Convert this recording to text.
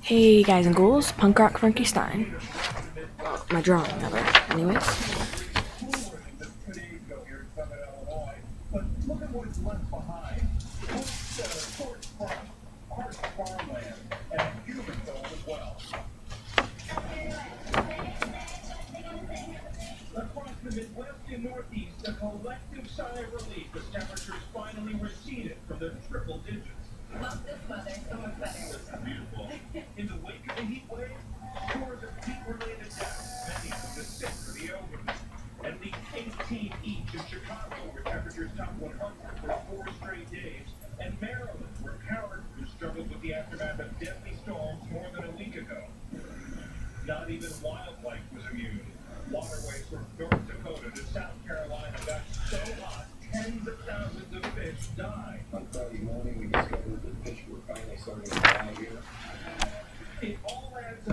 Hey guys and ghouls, punk rock Frankie Stein. My drawing of it, anyways. Northeast, a collective sigh of relief as temperatures finally receded from the triple digits. Love this weather so much better. Beautiful. In the wake of the heat wave, scores of heat-related deaths, many from the sick or the elderly. At least 18 each in Chicago, where temperatures topped 100 for four straight days, and Maryland, where power crews struggled with the aftermath of deadly storms more than a week ago. Not even wildlife was immune. Waterways from North Dakota to South Carolina got so hot, tens of thousands of fish died. On Friday morning, we discovered that fish were finally starting to die here. It all adds up.